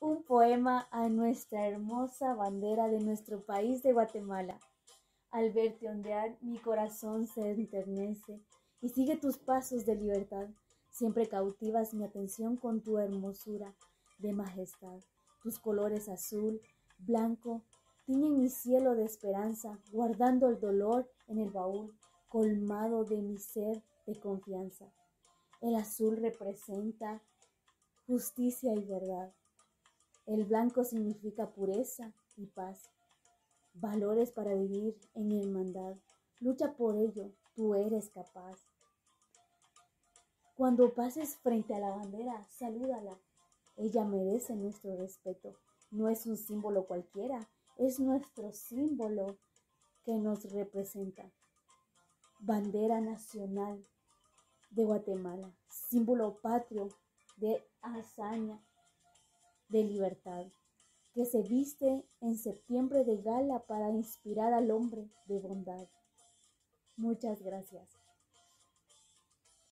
un poema a nuestra hermosa bandera de nuestro país de Guatemala. Al verte ondear, mi corazón se enternece y sigue tus pasos de libertad. Siempre cautivas mi atención con tu hermosura de majestad. Tus colores azul, blanco, tiñen mi cielo de esperanza, guardando el dolor en el baúl, colmado de mi ser de confianza. El azul representa justicia y verdad. El blanco significa pureza y paz, valores para vivir en hermandad. Lucha por ello, tú eres capaz. Cuando pases frente a la bandera, salúdala. Ella merece nuestro respeto. No es un símbolo cualquiera, es nuestro símbolo que nos representa. Bandera nacional de Guatemala, símbolo patrio de hazaña de libertad, que se viste en septiembre de gala para inspirar al hombre de bondad. Muchas gracias.